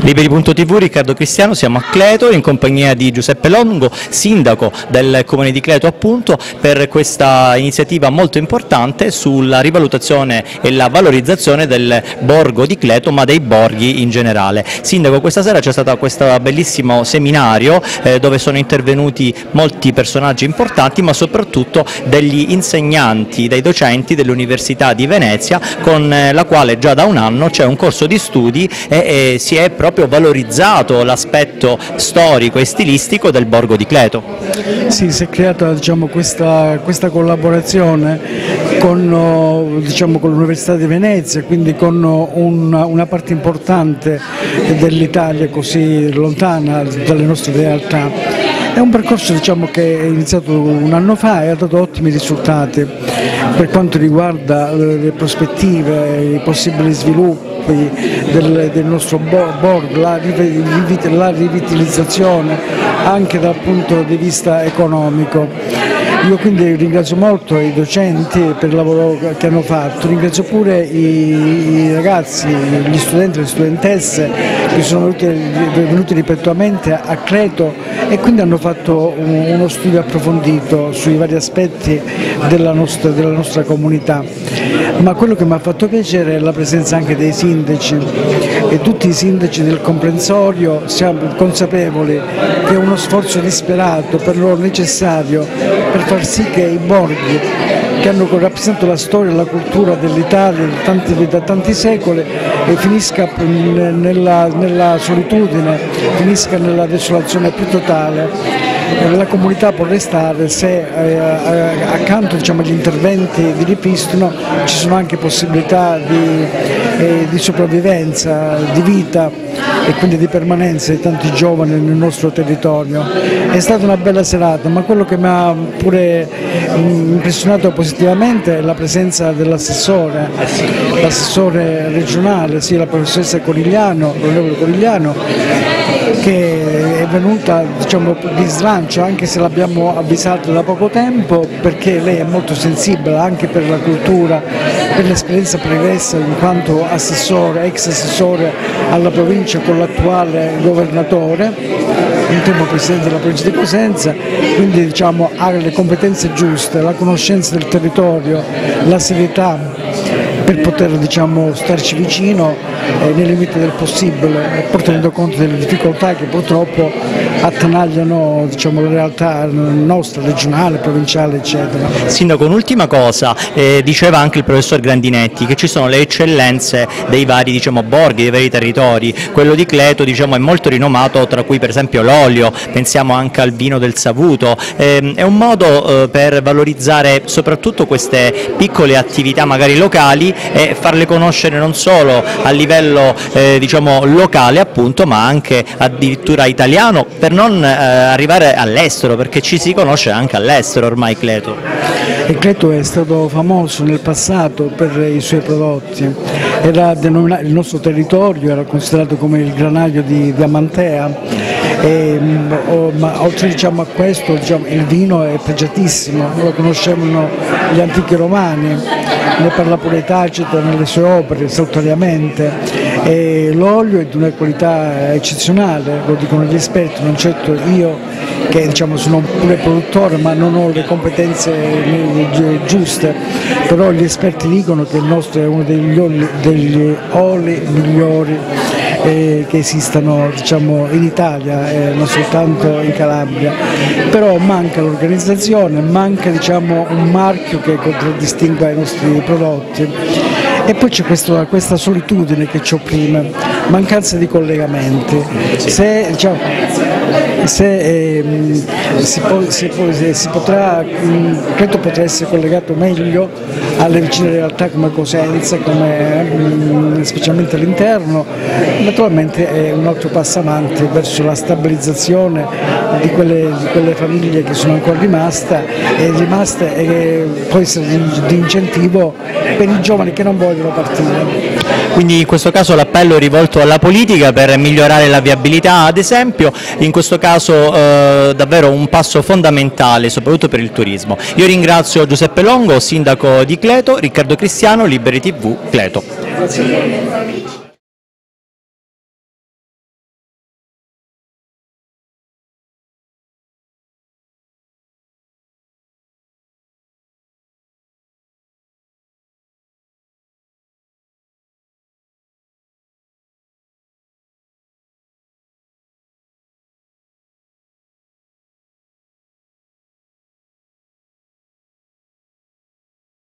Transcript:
Liberi.tv, Riccardo Cristiano, siamo a Cleto in compagnia di Giuseppe Longo, sindaco del comune di Cleto appunto, per questa iniziativa molto importante sulla rivalutazione e la valorizzazione del borgo di Cleto ma dei borghi in generale. Sindaco, questa sera c'è stato questo bellissimo seminario eh, dove sono intervenuti molti personaggi importanti ma soprattutto degli insegnanti, dei docenti dell'Università di Venezia con eh, la quale già da un anno c'è un corso di studi e, e si è proprio valorizzato l'aspetto storico e stilistico del borgo di Cleto. Sì, si è creata diciamo, questa, questa, collaborazione con, diciamo, con l'Università di Venezia, quindi con una, una parte importante dell'Italia così lontana dalle nostre realtà. È un percorso diciamo, che è iniziato un anno fa e ha dato ottimi risultati per quanto riguarda le prospettive, i possibili sviluppi del, del nostro borgo, la rivitalizzazione anche dal punto di vista economico. Io quindi ringrazio molto i docenti per il lavoro che hanno fatto, ringrazio pure i, ragazzi, gli studenti e le studentesse che sono venuti, venuti ripetutamente a Creto e quindi hanno fatto uno studio approfondito sui vari aspetti della nostra, della nostra comunità. Ma quello che mi ha fatto piacere è la presenza anche dei sindaci e tutti i sindaci del comprensorio siamo consapevoli che è uno sforzo disperato per loro necessario per far sì che i borghi che hanno rappresentato la storia e la cultura dell'Italia da tanti, secoli finisca nella, nella solitudine, finisca nella desolazione più totale la comunità può restare se eh, eh, accanto diciamo, agli interventi di ripristino ci sono anche possibilità di, eh, di sopravvivenza, di vita e quindi di permanenza di tanti giovani nel nostro territorio. È stata una bella serata, ma quello che mi ha pure mm, impressionato positivamente è la presenza dell'assessore, l'assessore regionale, sì, la professoressa Corigliano, l'onorevole Corigliano, che è venuta diciamo, di slancio anche se l'abbiamo avvisata da poco tempo perché lei è molto sensibile anche per la cultura, per l'esperienza pregressa in quanto assessore, ex assessore alla provincia con l'attuale governatore, un tempo presidente della provincia di Cosenza, quindi diciamo, ha le competenze giuste, la conoscenza del territorio, la serietà per poter diciamo, starci vicino eh, nei limiti del possibile, pur tenendo conto delle difficoltà che purtroppo attanagliano diciamo, la realtà nostra, regionale, provinciale eccetera. Sindaco, un'ultima cosa, eh, diceva anche il professor Grandinetti che ci sono le eccellenze dei vari diciamo, borghi, dei vari territori, quello di Cleto diciamo, è molto rinomato tra cui per esempio l'olio, pensiamo anche al vino del Savuto, eh, è un modo eh, per valorizzare soprattutto queste piccole attività magari locali e farle conoscere non solo a livello eh, diciamo, locale appunto, ma anche addirittura italiano per non eh, arrivare all'estero perché ci si conosce anche all'estero ormai Cleto. E Cleto è stato famoso nel passato per i suoi prodotti, il nostro territorio era considerato come il granaio di Diamantea e, oh, ma oltre diciamo, a questo diciamo, il vino è pregiatissimo, lo conoscevano gli antichi romani, ne parla pure Tacito nelle sue opere saltuariamente. E l'olio è di una qualità eccezionale, lo dicono gli esperti, non certo io che diciamo, sono pure produttore ma non ho le competenze giuste, però gli esperti dicono che il nostro è uno degli oli, degli oli migliori eh, che esistano diciamo, in Italia eh, non soltanto in Calabria, però manca l'organizzazione, manca diciamo, un marchio che contraddistingua i nostri prodotti e poi c'è questa solitudine che ho prima, mancanza di collegamenti. Se, diciamo, se, ehm, si, può, si, può, si, potrà, credo potrà essere collegato meglio alle vicine realtà come Cosenza, come, mh, specialmente all'interno, naturalmente è un altro passo avanti verso la stabilizzazione di quelle, di quelle famiglie che sono ancora rimaste e rimaste e può essere di, di incentivo per i giovani che non vogliono partire. Quindi in questo caso l'appello è rivolto alla politica per migliorare la viabilità ad esempio, in questo caso eh, davvero un passo fondamentale soprattutto per il turismo. Io ringrazio Giuseppe Longo, sindaco di Cleto, Riccardo Cristiano, Liberi TV, Cleto.